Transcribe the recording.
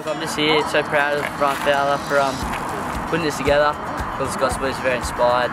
Look, I'm just here, so proud of Brian Fowler for um, putting this together. Because the gospel is very inspired.